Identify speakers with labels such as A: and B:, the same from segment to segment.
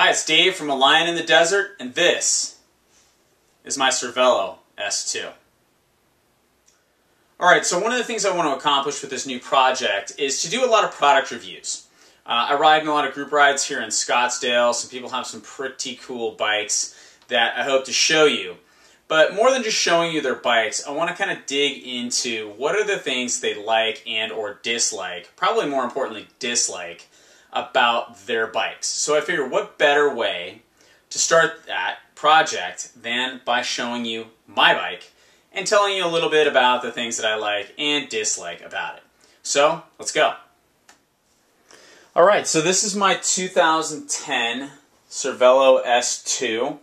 A: Hi, it's Dave from A Lion in the Desert, and this is my Cervelo S2. Alright, so one of the things I want to accomplish with this new project is to do a lot of product reviews. Uh, I ride in a lot of group rides here in Scottsdale. Some people have some pretty cool bikes that I hope to show you. But more than just showing you their bikes, I want to kind of dig into what are the things they like and or dislike, probably more importantly dislike, about their bikes. So I figured what better way to start that project than by showing you my bike and telling you a little bit about the things that I like and dislike about it. So let's go. All right, so this is my 2010 Cervelo S2.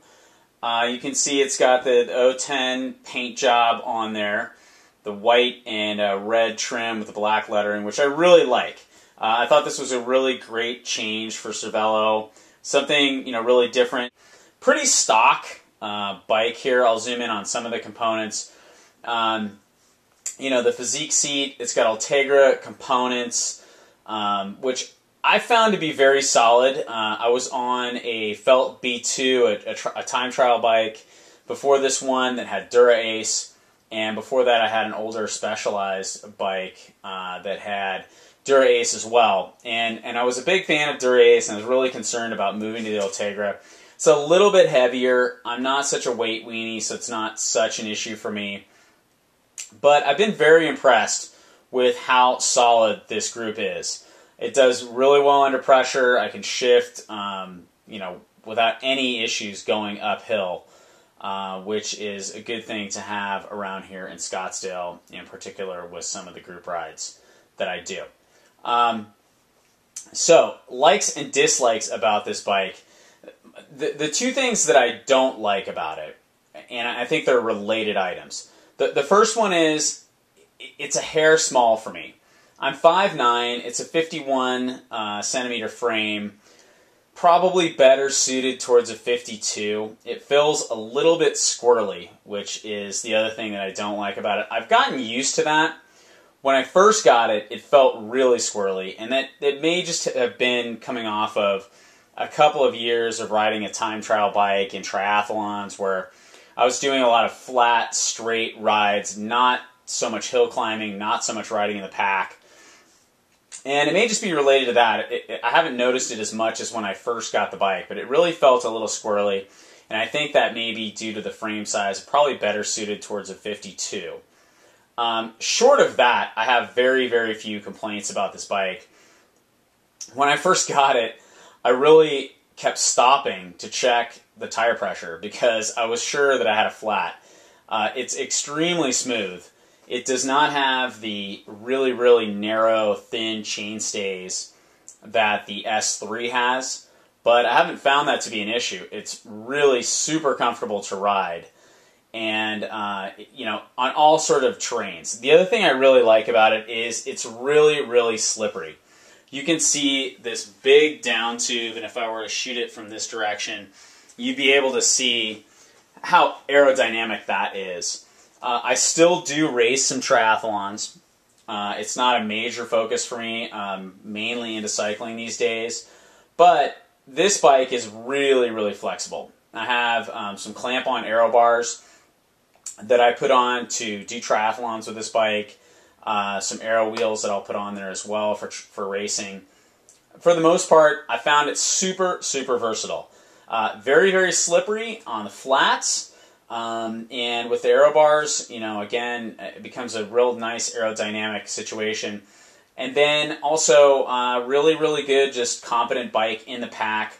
A: Uh, you can see it's got the 010 paint job on there, the white and uh, red trim with the black lettering, which I really like. Uh, I thought this was a really great change for Cervelo. Something, you know, really different. Pretty stock uh, bike here. I'll zoom in on some of the components. Um, you know, the Fizik seat, it's got Ultegra components, um, which I found to be very solid. Uh, I was on a Felt B2, a, a, a, time trial bike, before this one that had Dura Ace, and before that I had an older Specialized bike uh, that had Dura Ace as well. And, and I was a big fan of Dura Ace and I was really concerned about moving to the Ultegra. It's a little bit heavier. I'm not such a weight weenie, so it's not such an issue for me. But I've been very impressed with how solid this group is. It does really well under pressure. I can shift, um, you know, without any issues going uphill, uh, which is a good thing to have around here in Scottsdale, in particular with some of the group rides that I do. Um, so, likes and dislikes about this bike. The, the two things that I don't like about it, and I think they're related items. The, the first one is it's a hair small for me. I'm 5'9, it's a 51 uh, centimeter frame, probably better suited towards a 52. It feels a little bit squirrely, which is the other thing that I don't like about it. I've gotten used to that when I first got it, it felt really squirrely, and that it may just have been coming off of a couple of years of riding a time trial bike and triathlons where I was doing a lot of flat, straight rides, not so much hill climbing, not so much riding in the pack. And it may just be related to that. It, it, I haven't noticed it as much as when I first got the bike, but it really felt a little squirrely. And I think that may be due to the frame size, probably better suited towards a 52. Um, short of that, I have very, very few complaints about this bike. When I first got it, I really kept stopping to check the tire pressure because I was sure that I had a flat. Uh, it's extremely smooth. It does not have the really, really narrow, thin chain stays that the S3 has, but I haven't found that to be an issue. It's really super comfortable to ride and uh, you know on all sort of terrains. The other thing I really like about it is it's really really slippery. You can see this big down tube, and if I were to shoot it from this direction, you'd be able to see how aerodynamic that is. Uh, I still do race some triathlons. Uh, it's not a major focus for me. I'm mainly into cycling these days, but this bike is really really flexible. I have um, some clamp-on aero bars that I put on to do triathlons with this bike. Uh, some aero wheels that I'll put on there as well for for racing. For the most part, I found it super super versatile. Uh, very very slippery on the flats, um, and with the aero bars, you know, again, it becomes a real nice aerodynamic situation. And then also, uh, really really good, just competent bike in the pack,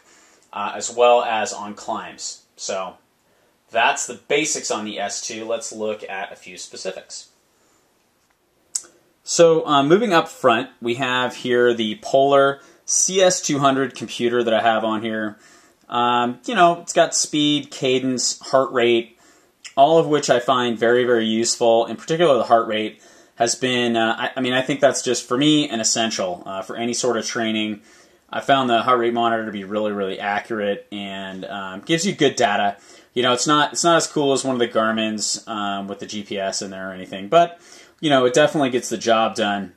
A: uh, as well as on climbs. So that's the basics on the S2. Let's look at a few specifics. So um, moving up front, we have here the Polar CS200 computer that I have on here. Um, you know, it's got speed, cadence, heart rate, all of which I find very, very useful. In particular, the heart rate has been, uh, I, I, mean, I think that's just, for me, an essential uh, for any sort of training. I found the heart rate monitor to be really, really accurate and um, gives you good data you know, it's not it's not as cool as one of the Garmin's um, with the GPS in there or anything, but you know, it definitely gets the job done.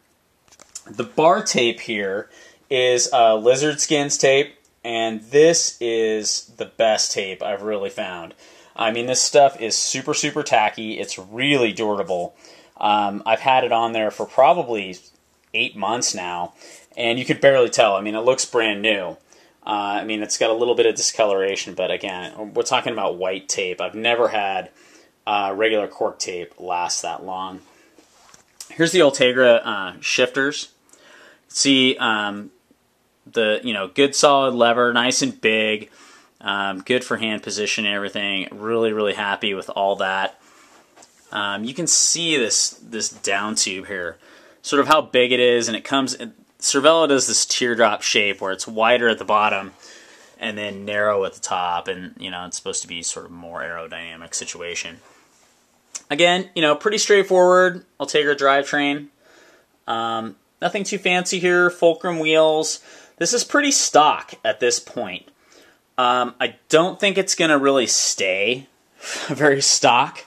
A: The bar tape here is uh, lizard skins tape. and this is the best tape I've really found. I mean, this stuff is super, super tacky. It's really durable. Um, I've had it on there for probably eight months now, and you could barely tell. I mean, it looks brand new. Uh, I mean, it's got a little bit of discoloration, but again, we're talking about white tape. I've never had uh, regular cork tape last that long. Here's the Ultegra uh, shifters. See um, the you know good solid lever, nice and big, um, good for hand position and everything. Really, really happy with all that. Um, you can see this this down tube here, sort of how big it is, and it comes. Cervelo does this teardrop shape where it's wider at the bottom and then narrow at the top, and you know it's supposed to be sort of more aerodynamic situation. Again, you know, pretty straightforward. Ultegra drivetrain. Um, nothing too fancy here. Fulcrum wheels. This is pretty stock at this point. Um, I don't think it's going to really stay very stock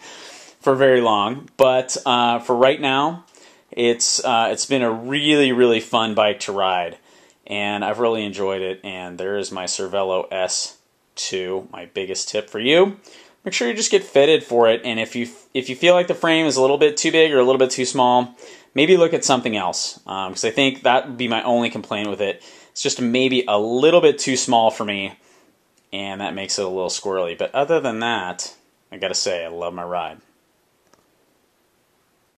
A: for very long, but uh, for right now, it's uh, it's been a really really fun bike to ride, and I've really enjoyed it. And there is my Cervelo S2, my biggest tip for you make sure you just get fitted for it. And if you if you feel like the frame is a little bit too big or a little bit too small, maybe look at something else. Because um, I think that would be my only complaint with it. It's just maybe a little bit too small for me, and that makes it a little squirrely. But other than that, I gotta say, I love my ride.